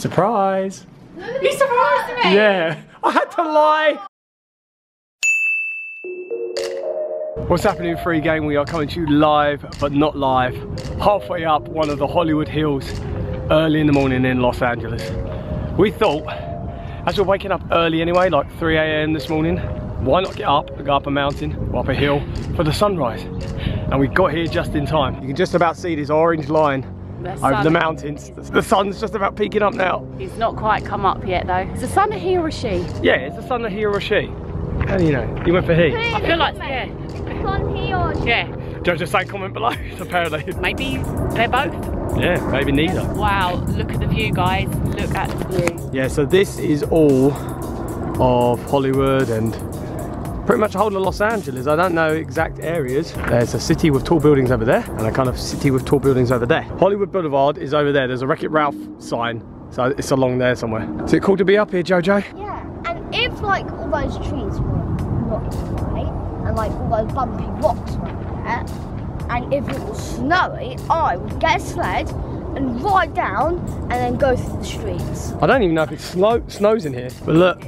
Surprise! You surprised me! Yeah, I had to lie. What's happening free gang? We are coming to you live, but not live. Halfway up one of the Hollywood Hills, early in the morning in Los Angeles. We thought, as we're waking up early anyway, like 3 a.m. this morning, why not get up and go up a mountain or up a hill for the sunrise? And we got here just in time. You can just about see this orange line The over sun- the mountains. The sun's just about peeking up now. He's not quite come up yet though. Is the sun a he or a she? Yeah, it's the sun, a he or a she. How do you know? You went for he. I feel like, yeah. Son he or she? Yeah. Jojo say comment below, apparently. Maybe they're both. Yeah, maybe neither. Wow, look at the view guys. Look at the view. Yeah, so this is all of Hollywood and pretty much whole of Los Angeles. I don't know exact areas. There's a city with tall buildings over there and a kind of city with tall buildings over there. Hollywood Boulevard is over there. There's a Wreck-It Ralph sign. So it's along there somewhere. Is it cool to be up here, Jojo? Yeah. And if like all those trees were not right, and like all those bumpy rocks were there, and if it was snowy, I would get a sled and ride down and then go through the streets. I don't even know if it snow, snows in here, but look.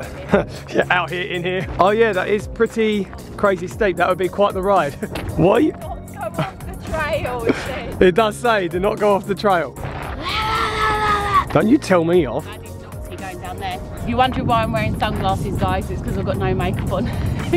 yeah, out here, in here. Oh yeah, that is pretty crazy steep. That would be quite the ride. what? The trail, it. It does say, do not go off the trail. Don't you tell me off. Daddy's obviously going down there. If you're wondering why I'm wearing sunglasses, guys, it's because I've got no makeup on.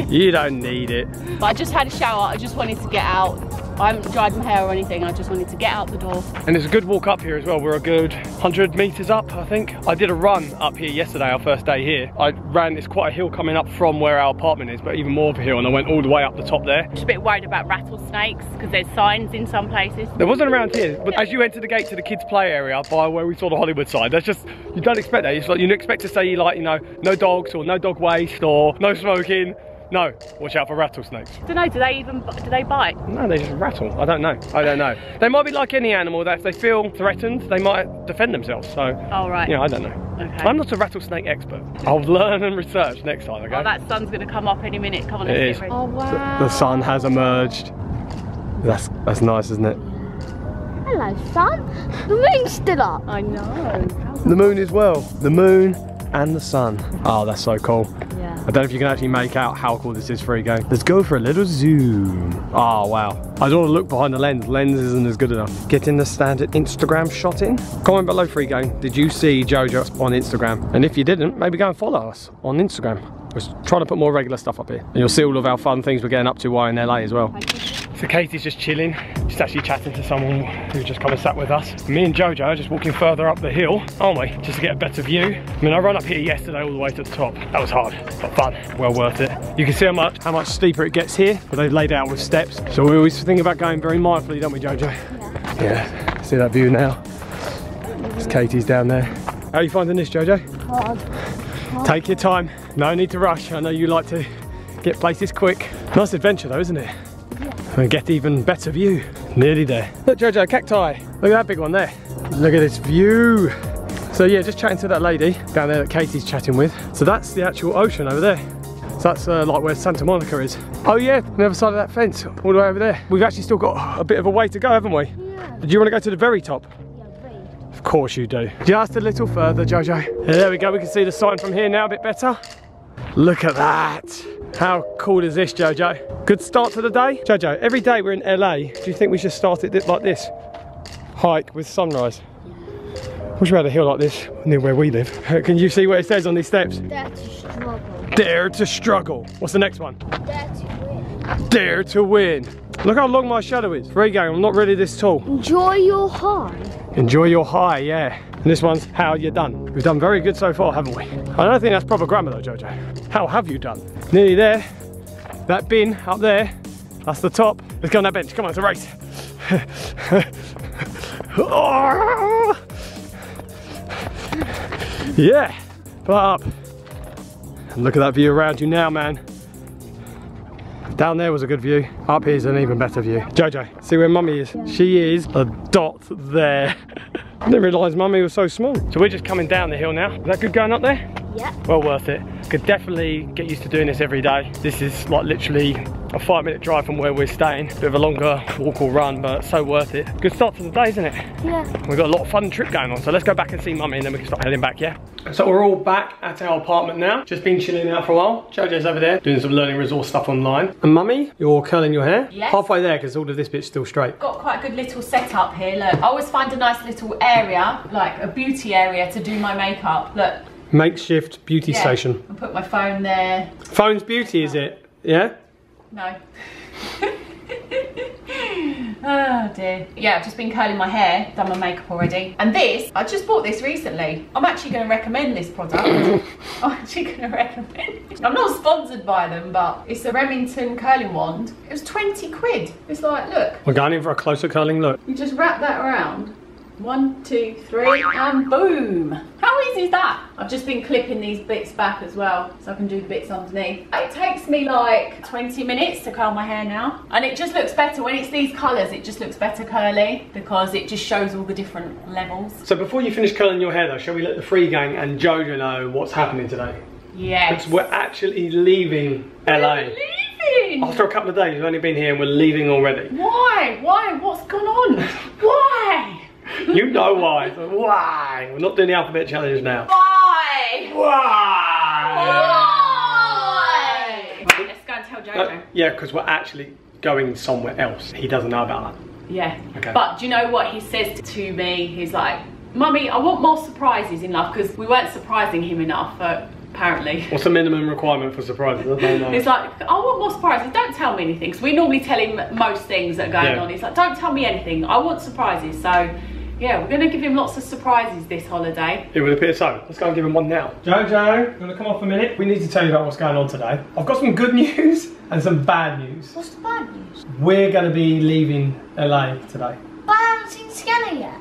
You don't need it. but I just had a shower. I just wanted to get out. I haven't dried my hair or anything. I just wanted to get out the door. And it's a good walk up here as well. We're a good 100 meters up, I think. I did a run up here yesterday, our first day here. I ran, it's quite a hill coming up from where our apartment is, but even more of a hill, and I went all the way up the top there. Just a bit worried about rattlesnakes because there's signs in some places. There wasn't around here, but as you enter the gate to the kids' play area by where we saw the Hollywood side, there's just, you don't expect that. It's like, you expect to say like, you know, no dogs or no dog waste or no smoking. No, watch out for rattlesnakes. don't know, do they even, do they bite? No, they just rattle. I don't know. I don't know. They might be like any animal that if they feel threatened, they might defend themselves. So, Oh, right. you know, I don't know. Okay. I'm not a rattlesnake expert. I'll learn and research next time, okay? Oh, that sun's going to come up any minute. Come on, It let's is. get ready. Oh, wow. The sun has emerged. That's that's nice, isn't it? Hello, sun. The moon's still up. I know. The moon as well. The moon and the sun. Oh, that's so cool. Yeah. I don't know if you can actually make out how cool this is for you going. Let's go for a little zoom. Oh, wow. I don't want to look behind the lens. Lens isn't as good enough. Getting the standard Instagram shot in. Comment below, free gang. Did you see Jojo on Instagram? And if you didn't, maybe go and follow us on Instagram. We're trying to put more regular stuff up here. And you'll see all of our fun things we're getting up to while in LA as well. So Katie's just chilling, just actually chatting to someone who just come and sat with us. Me and Jojo are just walking further up the hill, aren't we? Just to get a better view. I mean, I ran up here yesterday all the way to the top. That was hard, but fun, well worth it. You can see how much, how much steeper it gets here, but they've laid out with steps. So we always think about going very mindfully, don't we, Jojo? Yeah. Yeah, see that view now? It's Katie's down there. How are you finding this, Jojo? Hard. Take your time. No need to rush. I know you like to get places quick. Nice adventure though, isn't it? And get even better view. Nearly there. Look, Jojo, cacti. Look at that big one there. Look at this view. So yeah, just chatting to that lady down there that Katie's chatting with. So that's the actual ocean over there. So that's uh, like where Santa Monica is. Oh yeah, on the other side of that fence, all the way over there. We've actually still got a bit of a way to go, haven't we? Yeah. Do you want to go to the very top? Yeah, wait. Of course you do. Just a little further, Jojo. There we go, we can see the sign from here now a bit better. Look at that. How cool is this, Jojo? Good start to the day? Jojo, every day we're in LA, do you think we should start it like this? Hike with sunrise. Wish we had a hill like this near where we live. Can you see what it says on these steps? Dare to struggle. Dare to struggle. What's the next one? Dare to win. Dare to win. Look how long my shadow is. Free gang, I'm not really this tall. Enjoy your high. Enjoy your high, yeah. And this one's how you're done. We've done very good so far, haven't we? I don't think that's proper grammar though, Jojo. How have you done? Nearly there. That bin up there, that's the top. Let's go on that bench. Come on, it's a race. yeah, pull up. And look at that view around you now, man. Down there was a good view. Up here's an even better view. Jojo, see where mummy is? She is a dot there. I didn't realise mummy was so small. So we're just coming down the hill now. Is that good going up there? Yep. Well worth it. Could definitely get used to doing this every day. This is like literally a five minute drive from where we're staying. Bit of a longer walk or run, but so worth it. Good start to the day, isn't it? Yeah. We've got a lot of fun trip going on, so let's go back and see mummy and then we can start heading back, yeah? So we're all back at our apartment now. Just been chilling out for a while. Jojo's over there doing some learning resource stuff online. And mummy, you're curling your hair? Yes. Halfway there because all of this bit's still straight. Got quite a good little setup here. Look, I always find a nice little area, like a beauty area, to do my makeup. Look, Makeshift beauty yeah. station. I put my phone there. Phone's beauty, is it? Yeah? No. oh dear. Yeah, I've just been curling my hair, done my makeup already. And this, I just bought this recently. I'm actually going to recommend this product. I'm actually going to recommend it. I'm not sponsored by them, but it's a Remington curling wand. It was 20 quid. It's like, look, We're going in for a closer curling look. you just wrap that around. One, two, three, and boom. How easy is that? I've just been clipping these bits back as well, so I can do the bits underneath. It takes me like 20 minutes to curl my hair now. And it just looks better. When it's these colours, it just looks better curly because it just shows all the different levels. So before you finish curling your hair though, shall we let the free gang and Jojo know what's happening today? Yes. Because we're actually leaving LA. leaving. After a couple of days, we've only been here and we're leaving already. Why? Why? What's gone on? Why? You know why. So why? We're not doing the alphabet challenges now. Why? Why? Right, let's go and tell Jojo. Uh, yeah, because we're actually going somewhere else. He doesn't know about that. Yeah. Okay. But do you know what he says to me? He's like, Mummy, I want more surprises in life because we weren't surprising him enough, but apparently. What's the minimum requirement for surprises? I don't know. He's like, I want more surprises. Don't tell me anything. Because we normally tell him most things that are going Yeah. on. He's like, don't tell me anything. I want surprises. So, yeah, we're going to give him lots of surprises this holiday. It would appear so. Let's go and give him one now. Jojo, you want to come off a minute? We need to tell you about what's going on today. I've got some good news and some bad news. What's the bad news? We're going to be leaving LA today. But I haven't seen Skelly yet.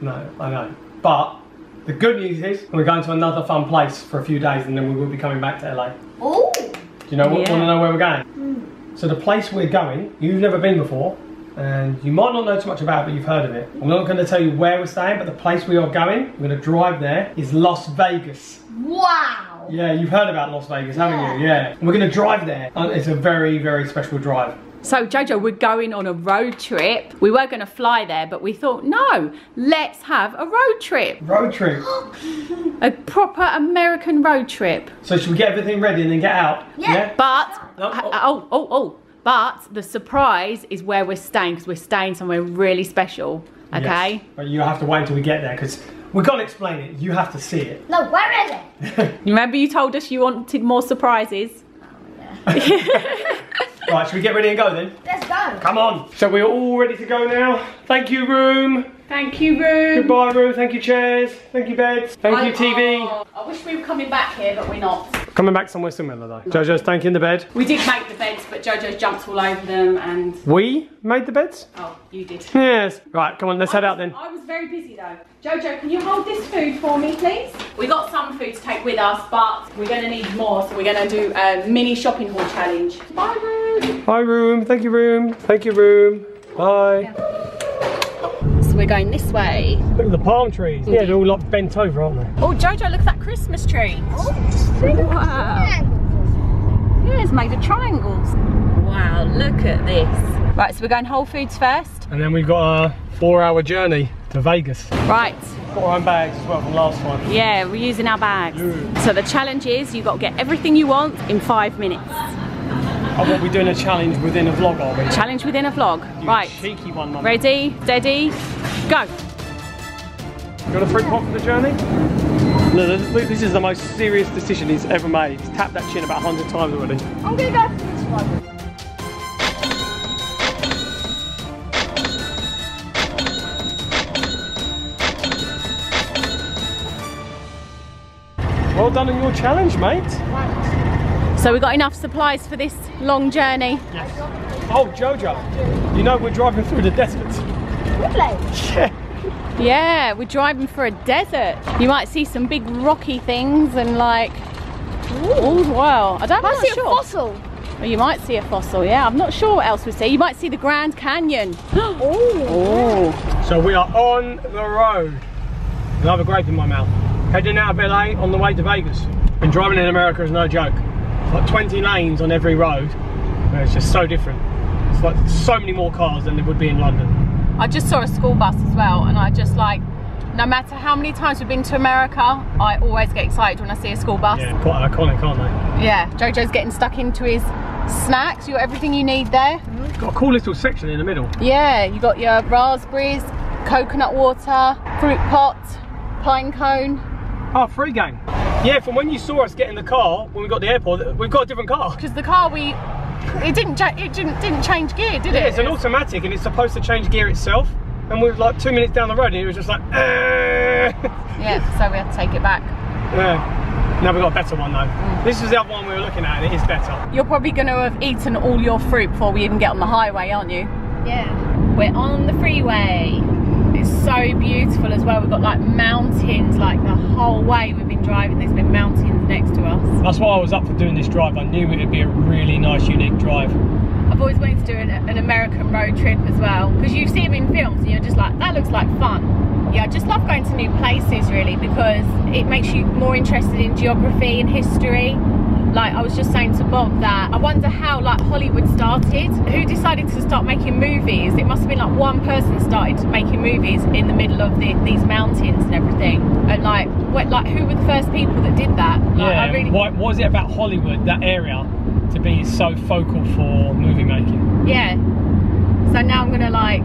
No, I know. But the good news is we're going to another fun place for a few days and then we will be coming back to LA. Oh. Do you know what? Yeah. Want to know where we're going? Hmm. So the place we're going, you've never been before, and you might not know too much about it, but you've heard of it. I'm not going to tell you where we're staying, but the place we are going, we're going to drive there, is Las Vegas. Wow. Yeah, you've heard about Las Vegas, haven't you? Yeah. And we're going to drive there. Uh, it's a very, very special drive. So, Jojo, we're going on a road trip. We were going to fly there, but we thought, no, let's have a road trip. Road trip. A proper American road trip. So should we get everything ready and then get out? Yeah. But, No, oh, uh, oh, oh, oh. But the surprise is where we're staying because we're staying somewhere really special. Okay? Yes. But you have to wait until we get there because we can't explain it. You have to see it. No, where is it? You Remember you told us you wanted more surprises? Oh, right, should we get ready and go then? Let's go. Come on. So we're all ready to go now. Thank you, room. Thank you, room. Goodbye, room. Thank you, chairs. Thank you, beds. Thank you, TV. oh, I wish we were coming back here, but we're not. Coming back somewhere similar though. Jojo's thanking the bed. We did make the beds, but Jojo jumped all over them and. We made the beds? Oh, you did. Yes. Right, come on, let's head out then. I was very busy though. Jojo, can you hold this food for me, please? We got some food to take with us, but we're going to need more, so we're going to do a mini shopping haul challenge. Bye, room. Bye, room. Thank you, room. Thank you, room. Bye. So we're going this way. Look at the palm trees. Yeah, they're all like bent over, aren't they? Oh, Jojo, look at that Christmas tree. Oh, Wow. Yeah, it's made of triangles. Wow, look at this. Right, so we're going Whole Foods first. And then we've got a four-hour journey to Vegas. Right, Got our own bags as well from last time. yeah, we're using our bags. Yeah. So the challenge is you've got to get everything you want in five minutes. Oh, what we doing a challenge within a vlog, are we? Challenge within a vlog. You Right, cheeky one, mum. ready, steady, go. You got a fruit pot for the journey? No, this this is the most serious decision he's ever made. He's tapped that chin about 100 times already. I'm gonna go for this one. Well done on your challenge, mate. Right. So we got enough supplies for this long journey. Yes. Oh, Jojo, you know we're driving through the desert. Really? Yeah. Yeah, we're driving for a desert. You might see some big rocky things and like, oh well, I don't I know. see a fossil. Oh, you might see a fossil. Yeah, I'm not sure what else we see. You might see the Grand Canyon. Oh. oh. So we are on the road. Another grape in my mouth. Heading out of LA on the way to Vegas. And driving in America is no joke. It's like 20 lanes on every road. it's just so different. It's like so many more cars than there would be in London. I just saw a school bus as well, and I just like, no matter how many times we've been to America, I always get excited when I see a school bus. Yeah, quite iconic, aren't they? Yeah, Jojo's getting stuck into his snacks. You got everything you need there. Got a cool little section in the middle. Yeah, you got your raspberries, coconut water, fruit pot, pine cone. Oh, free gang. Yeah, from when you saw us get in the car when we got the airport, we've got a different car. Because the car we, it didn't, it didn't, didn't change gear, did it? Yeah, it's an automatic and it's supposed to change gear itself. And we were like two minutes down the road and it was just like, eh. Yeah, so we had to take it back. yeah. Now we've got a better one though. This is the other one we were looking at and it is better. You're probably going to have eaten all your fruit before we even get on the highway, aren't you? Yeah. We're on the freeway. It's so beautiful as well. We've got like mountains like the whole way we've been driving. There's been mountains next to us. That's why I was up for doing this drive. I knew it would be a really nice, unique drive. I've always wanted to do an, an American road trip as well because you see them in films and you're just like, that looks like fun. Yeah, I just love going to new places really because it makes you more interested in geography and history. Like I was just saying to Bob that I wonder how like Hollywood started. Who decided to start making movies? It must have been like one person started making movies in the middle of the, these mountains and everything. And like, what, like who were the first people that did that? Like, yeah, I really, what, was it about Hollywood, that area, to be so focal for movie making? Yeah. So now I'm gonna like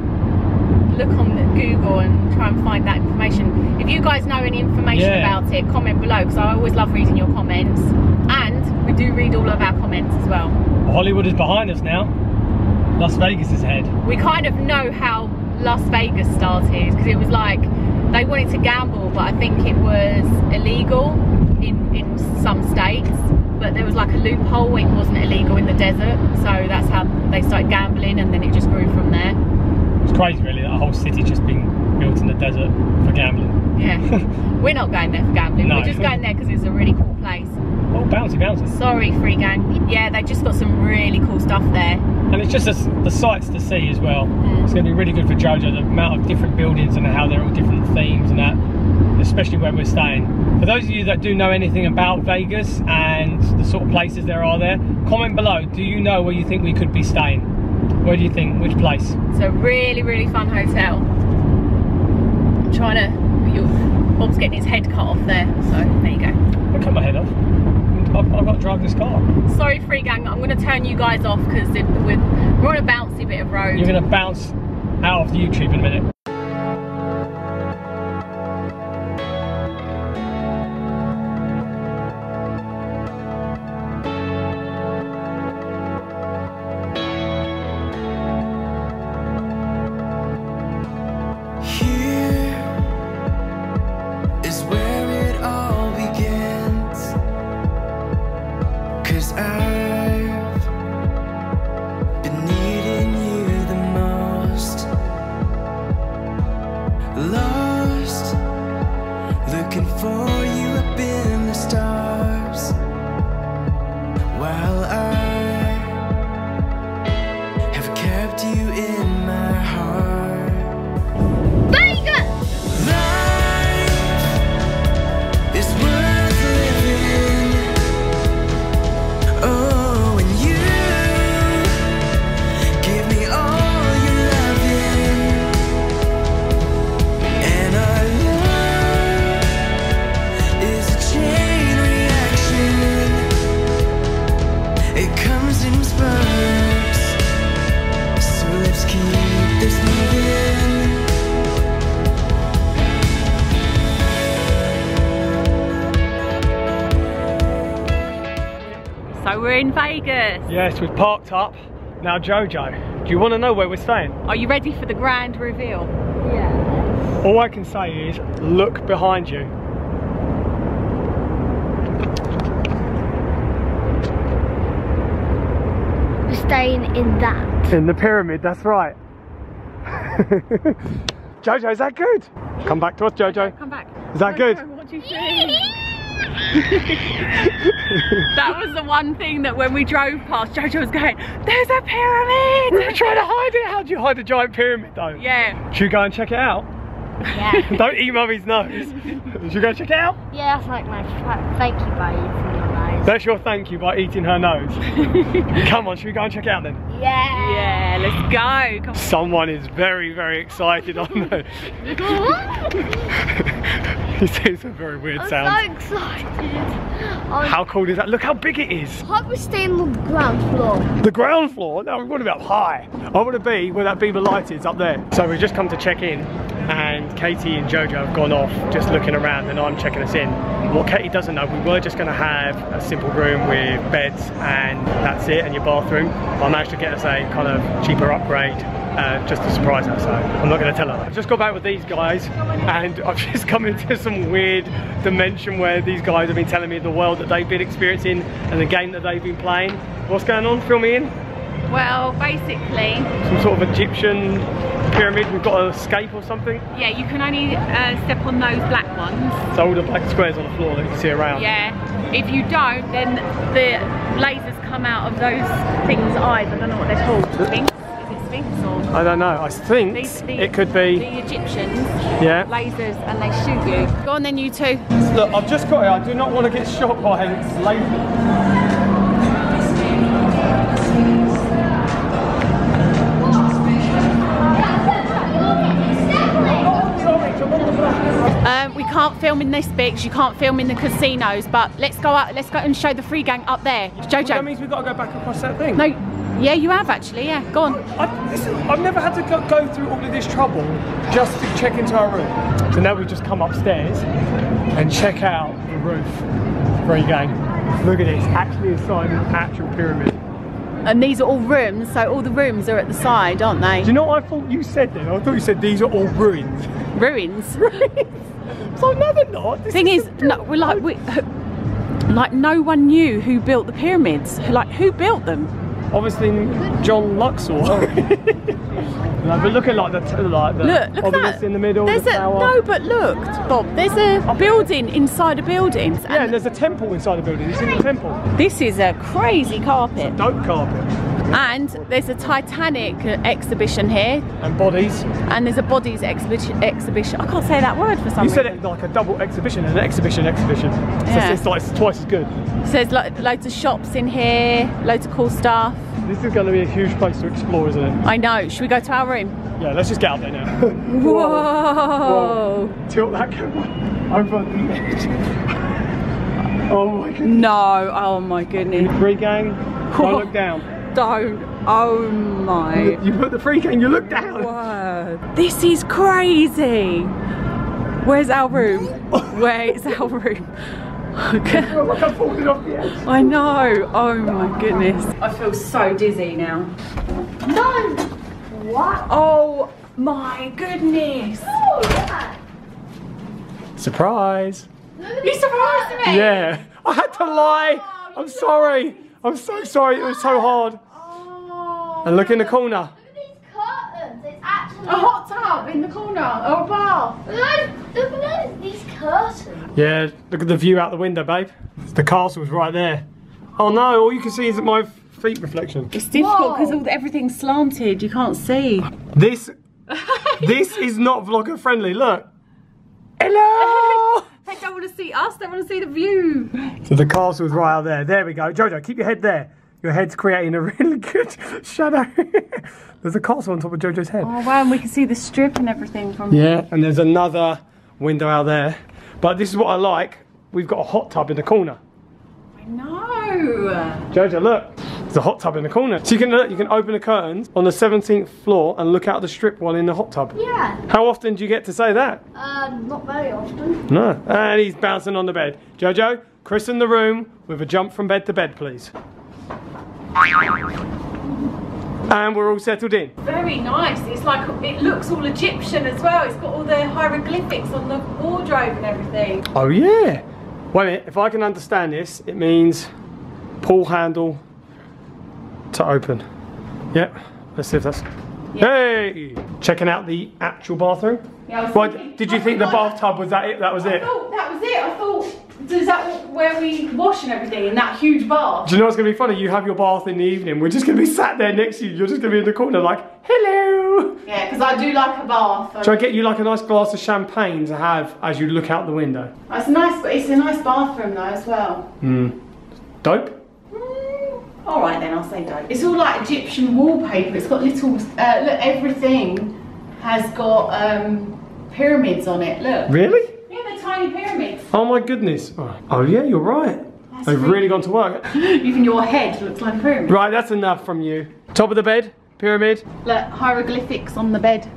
look on Google and try and find that information. If you guys know any information Yeah. about it, comment below because I always love reading your comments. And we do read all of our comments as well. Hollywood is behind us now. Las Vegas is ahead. We kind of know how Las Vegas started because it was like they wanted to gamble, but I think it was illegal in in some states. But there was like a loophole it wasn't illegal in the desert, so that's how they started gambling, and then it just grew from there. It's crazy, really, that a whole city just being built in the desert for gambling. Yeah, we're not going there for gambling. No. We're just going there because it's a really cool place. Oh, bouncy, bouncy. Sorry, free gang. Yeah, they just got some really cool stuff there. And it's just the, the sights to see as well. Mm. It's going to be really good for Jojo, the amount of different buildings and how they're all different themes and that, especially where we're staying. For those of you that do know anything about Vegas and the sort of places there are there, comment below. Do you know where you think we could be staying? Where do you think? Which place? It's a really, really fun hotel. I'm trying to. Bob's getting his head cut off there, so there you go. I'll cut my head off. I've, I've got to drive this car. Sorry, free gang. I'm going to turn you guys off because we're, we're on a bouncy bit of road. You're going to bounce out of YouTube in a minute. Yes, we've parked up. Now, Jojo, do you want to know where we're staying? Are you ready for the grand reveal? Yeah. All I can say is look behind you. We're staying in that. In the pyramid, that's right. Jojo, is that good? Come back to us, Jojo. Come back. Is that good? Jojo, What do you think? that was the one thing that when we drove past, Jojo was going, "There's a pyramid! We pyramid." were trying to hide it. How do you hide a giant pyramid, though? Yeah. Should we go and check it out? Yeah. Don't eat mummy's nose. Should we go check it out? yeah, that's like my fa- thank you buddy for your nose. That's your thank you by eating her nose. Come on, should we go and check it out then? Yeah. Yeah, let's go. Come Someone is very, very excited on the. says some very weird I'm sounds. so excited. I'm, How cool is that? Look how big it is. I was staying on the ground floor. The ground floor? No, we want to be up high. I want to be where that beam of light is up there. So we've just come to check in and Katie and Jojo have gone off just looking around and I'm checking us in. What Katie doesn't know, we were just going to have a simple room with beds and that's it and your bathroom. I managed to get us a kind of cheaper upgrade uh, just to surprise her, so I'm not going to tell her. I've just got back with these guys and I've just come into some weird dimension where these guys have been telling me the world that they've been experiencing and the game that they've been playing. What's going on? Fill me in. Well, basically, Some sort of Egyptian pyramid. We've got to escape or something. yeah, you can only uh, step on those black ones. So all the black squares on the floor that you can see around. Yeah. If you don't, then the lasers come out of those things' eyes. I don't know what they're called. Sphinx? Is it Sphinx or? I don't know. I think These- the- it could be. The Egyptians, Yeah. lasers, and they shoot you. Go on then, you two. Look, I've just got it. I do not want to get shot by laser. Um, we can't film in this bit you can't film in the casinos, but let's go out. Let's go and show the free gang up there. Jojo that means we've got to go back across that thing. No. Yeah, you have actually. Yeah, go on. I, listen, I've never had to go, go through all of this trouble just to check into our room. So now we've just come upstairs and check out the roof. Free gang. Look at this. Actually a inside an actual pyramid. And these are all rooms, so all the rooms are at the side, aren't they? Do you know what I thought you said then? I thought you said these are all ruins. Ruins. Ruins. So no, they're not. This Thing is, no, we're like we, like no one knew who built the pyramids. Like who built them? Obviously John Luxor. no, but look at like the t- like the Look, look at obelisk that. in the middle. There's the a tower. no, but look, Bob. There's a building inside a building. Yeah, and And there's a temple inside the building. You see the temple? this is a crazy carpet. Dope carpet And there's a Titanic exhibition here, and bodies. and there's a bodies exhibition. Exhibition. I can't say that word for some You said reason. it like a double exhibition, an exhibition exhibition. So Yeah. it's, like twice as good. So there's lo- loads of shops in here, loads of cool stuff. This is going to be a huge place to explore, isn't it? I know. Should we go to our room? Yeah, let's just get out there now. Whoa! Tilt that camera over the edge. oh my goodness. No! Oh my goodness! Free gang, don't look down. Don't! Oh my! You put the free gang, you look down. word! This is crazy. Where's our room? Where is our room? Okay. Oh, like I'm falling off the edge. I know. Oh my goodness. I feel so dizzy now. No. What? Oh my goodness. Oh, yeah. Surprise. You surprised me. Yeah, I had to lie. Oh, I'm sorry. I'm so sorry. It was so hard. Oh. And look in the corner. Look at these curtains. It's actually. A hot tub in the corner or a bath. Look, look at these curtains. Yeah, look at the view out the window, babe. The castle's right there. Oh no, all you can see is my feet reflection. It's difficult because everything's slanted. You can't see. This, this is not vlogger friendly. Look. Hello. They don't want to see us. They want to see the view. so the castle's right out there. There we go. Jojo, keep your head there. Your head's creating a really good shadow. There's a castle on top of Jojo's head. Oh wow, and we can see the strip and everything from. Yeah, and there's another window out there. But this is what I like. We've got a hot tub in the corner. No. Jojo, look. There's a hot tub in the corner. So you can look, you can open the curtains on the 17th floor and look out the strip while in the hot tub. Yeah. How often do you get to say that? Um, not very often. No. And he's bouncing on the bed. Jojo, christen the room with a jump from bed to bed, please. And we're all settled in. Very nice. It's like it looks all Egyptian as well. It's got all the hieroglyphics on the wardrobe and everything. Oh yeah. Wait a minute, if I can understand this, it means pull handle to open. Yep. Let's see if that's. Hey! Checking out the actual bathroom. Yeah, I was Right, thinking- did you think the bathtub was that it? That was I it. thought that was it. I thought, is that where we wash and everything in that huge bath? Do you know what's going to be funny? You have your bath in the evening. We're just going to be sat there next to you. You're just going to be in the corner like, hello. Yeah, because I do like a bath. Shall I get you like a nice glass of champagne to have as you look out the window? It's a nice. It's a nice bathroom though as well. Hmm. Dope? All right then, I'll say dope. It's all like Egyptian wallpaper. It's got little, uh, look, everything has got um, pyramids on it. Look. Really? Yeah, they're tiny pyramids. Oh my goodness. Oh, oh yeah, you're right. That's They've really- really gone to work. Even your head looks like a pyramid. Right, that's enough from you. Top of the bed, pyramid. Look, hieroglyphics on the bed.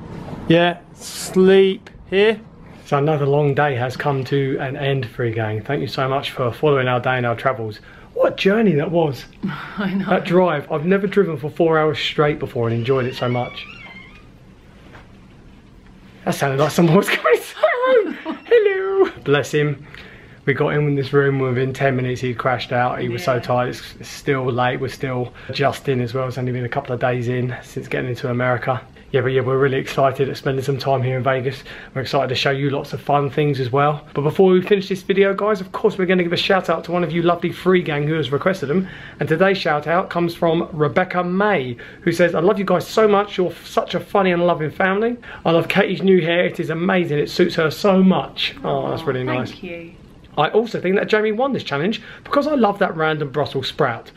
Yeah, sleep here. So another long day has come to an end, Free Gang. Thank you so much for following our day and our travels. What a journey that was. I know. That drive. I've never driven for four hours straight before and enjoyed it so much. That sounded like someone was coming to. Hello. Bless him. We got him in this room within 10 minutes he crashed out. He was so tired. It's, it's still late. We're still adjusting as well. It's only been a couple of days in since getting into America. Yeah, but yeah, we're really excited at spending some time here in Vegas. We're excited to show you lots of fun things as well. But before we finish this video, guys, of course, we're going to give a shout out to one of you lovely free gang who has requested them. And today's shout out comes from Rebecca May, who says, I love you guys so much. You're such a funny and loving family. I love Katie's new hair. It is amazing. It suits her so much. Oh, that's really nice. Thank you. I also think that Jamie won this challenge because I love that random Brussels sprout.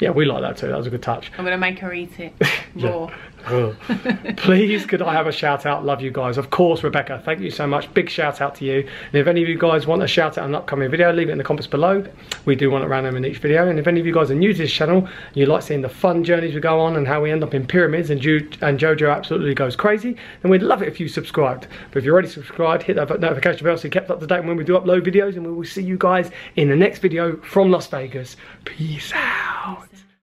Yeah, we like that too. That was a good touch. I'm gonna make her eat it raw. Please, could I have a shout out? Love you guys. Of course, Rebecca, thank you so much. Big shout out to you. And if any of you guys want a shout out in an upcoming video, leave it in the comments below. We do want it random in each video. And if any of you guys are new to this channel, you like seeing the fun journeys we go on and how we end up in pyramids and, Ju- and Jojo absolutely goes crazy, then we'd love it if you subscribed. But if you're already subscribed, hit that notification bell so you're kept up to date when we do upload videos. And we will see you guys in the next video from Las Vegas. Peace out.